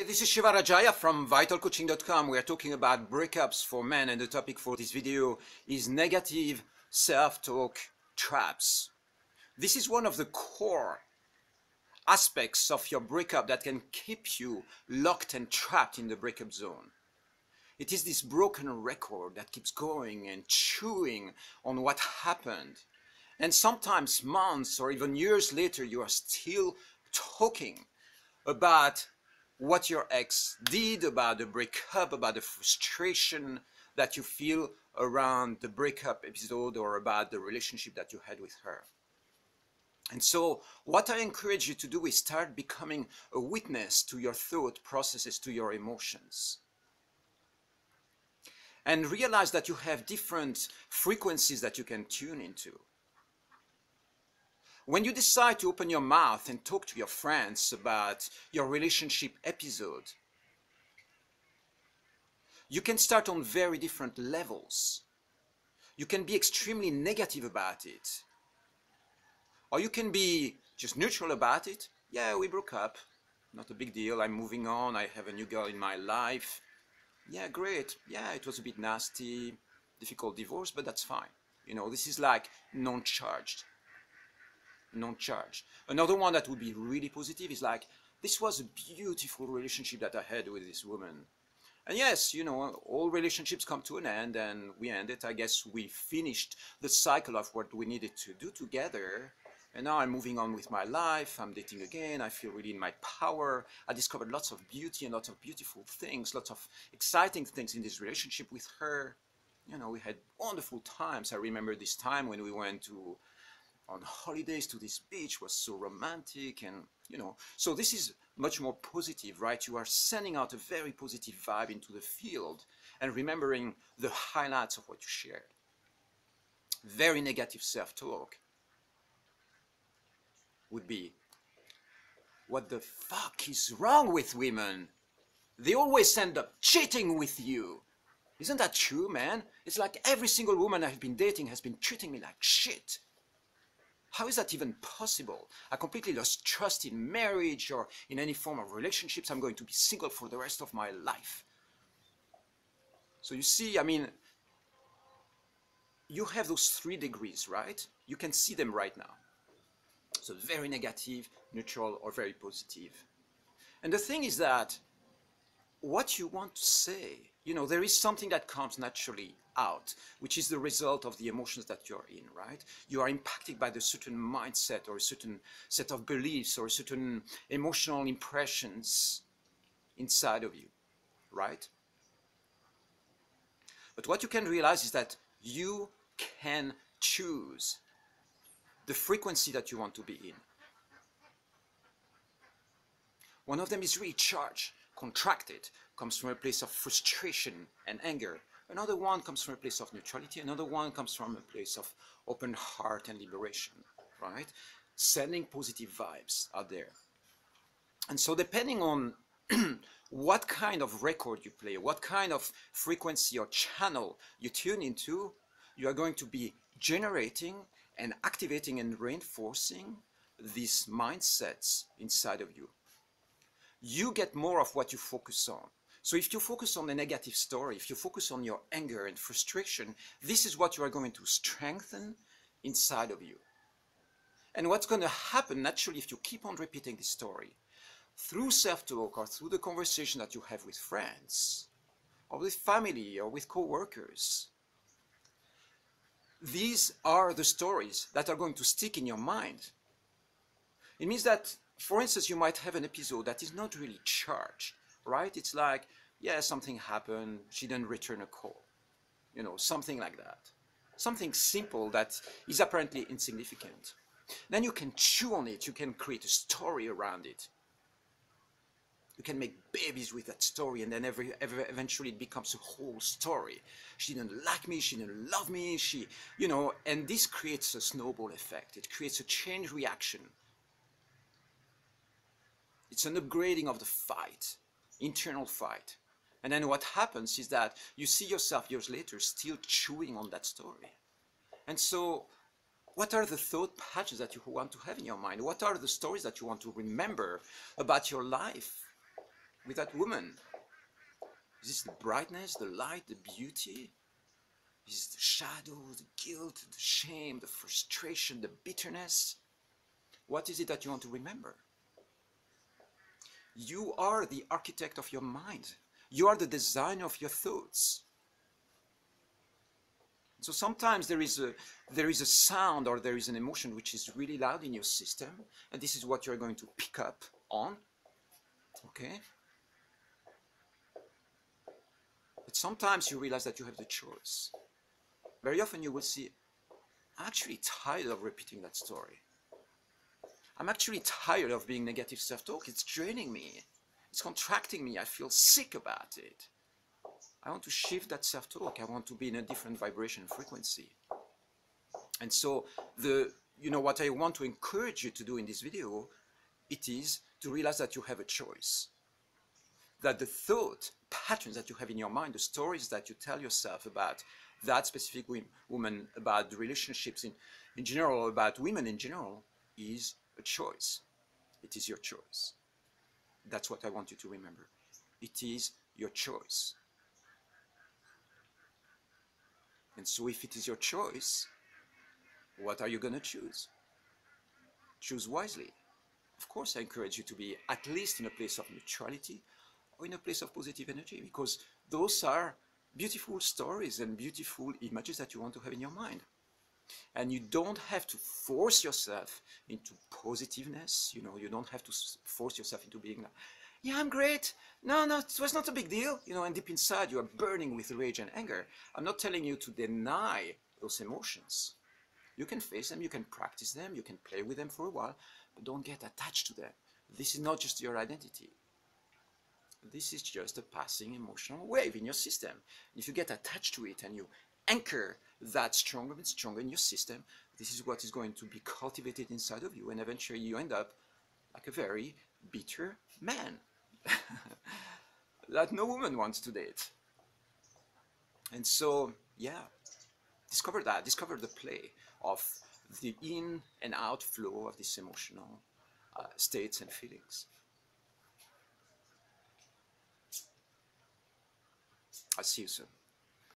This is Shiva Rajaya from vitalcoaching.com. We are talking about breakups for men and the topic for this video is negative self-talk traps. This is one of the core aspects of your breakup that can keep you locked and trapped in the breakup zone. It is this broken record that keeps going and chewing on what happened. And sometimes months or even years later, you are still talking about what your ex did, about the breakup, about the frustration that you feel around the breakup episode or about the relationship that you had with her. And so, what I encourage you to do is start becoming a witness to your thought processes, to your emotions. And realize that you have different frequencies that you can tune into. When you decide to open your mouth and talk to your friends about your relationship episode, you can start on very different levels. You can be extremely negative about it. Or you can be just neutral about it. Yeah, we broke up. Not a big deal. I'm moving on. I have a new girl in my life. Yeah, great. Yeah, it was a bit nasty, difficult divorce, but that's fine. You know, this is like non-charged non-charged. Another one that would be really positive is like, this was a beautiful relationship that I had with this woman. And yes, you know, all relationships come to an end and we ended. I guess we finished the cycle of what we needed to do together. And now I'm moving on with my life. I'm dating again. I feel really in my power. I discovered lots of beauty and lots of beautiful things, lots of exciting things in this relationship with her. You know, we had wonderful times. I remember this time when we went to on holidays to this beach was so romantic and you know so this is much more positive right? You are sending out a very positive vibe into the field and remembering the highlights of what you shared. Very negative self-talk would be what the fuck is wrong with women? They always end up cheating with you. Isn't that true man? It's like every single woman i've been dating has been treating me like shit how is that even possible? I completely lost trust in marriage or in any form of relationships. I'm going to be single for the rest of my life. So you see, I mean, you have those three degrees, right? You can see them right now. So very negative, neutral, or very positive. And the thing is that what you want to say, you know, there is something that comes naturally out, which is the result of the emotions that you're in, right? You are impacted by the certain mindset or a certain set of beliefs or certain emotional impressions inside of you, right? But what you can realize is that you can choose the frequency that you want to be in. One of them is recharge, contracted, comes from a place of frustration and anger, Another one comes from a place of neutrality. Another one comes from a place of open heart and liberation, right? Sending positive vibes out there. And so depending on what kind of record you play, what kind of frequency or channel you tune into, you are going to be generating and activating and reinforcing these mindsets inside of you. You get more of what you focus on. So if you focus on the negative story, if you focus on your anger and frustration, this is what you are going to strengthen inside of you. And what's going to happen naturally if you keep on repeating this story, through self-talk or through the conversation that you have with friends, or with family, or with co-workers, these are the stories that are going to stick in your mind. It means that, for instance, you might have an episode that is not really charged right? It's like, yeah, something happened, she didn't return a call. You know, something like that. Something simple that is apparently insignificant. Then you can chew on it, you can create a story around it. You can make babies with that story, and then every, every, eventually it becomes a whole story. She didn't like me, she didn't love me, she, you know, and this creates a snowball effect. It creates a chain reaction. It's an upgrading of the fight internal fight. And then what happens is that you see yourself years later still chewing on that story. And so, what are the thought patterns that you want to have in your mind? What are the stories that you want to remember about your life? with that woman? Is this the brightness, the light, the beauty? Is it the shadow, the guilt, the shame, the frustration, the bitterness? What is it that you want to remember? You are the architect of your mind. You are the designer of your thoughts. So sometimes there is a there is a sound or there is an emotion which is really loud in your system, and this is what you're going to pick up on. Okay? But sometimes you realize that you have the choice. Very often you will see, I'm actually tired of repeating that story. I'm actually tired of being negative self-talk. It's draining me. It's contracting me. I feel sick about it. I want to shift that self-talk. I want to be in a different vibration frequency. And so the you know what I want to encourage you to do in this video, it is to realize that you have a choice. That the thought patterns that you have in your mind, the stories that you tell yourself about that specific woman, about relationships in, in general, about women in general, is choice. It is your choice. That's what I want you to remember. It is your choice. And so if it is your choice, what are you going to choose? Choose wisely. Of course, I encourage you to be at least in a place of neutrality or in a place of positive energy because those are beautiful stories and beautiful images that you want to have in your mind. And you don't have to force yourself into positiveness. You know, you don't have to force yourself into being like, yeah, I'm great. No, no, it was not a big deal. You know, and deep inside you are burning with rage and anger. I'm not telling you to deny those emotions. You can face them, you can practice them, you can play with them for a while, but don't get attached to them. This is not just your identity. This is just a passing emotional wave in your system. If you get attached to it and you anchor that stronger and stronger in your system, this is what is going to be cultivated inside of you, and eventually you end up like a very bitter man. that no woman wants to date. And so, yeah, discover that, discover the play of the in and out flow of these emotional uh, states and feelings. I'll see you soon.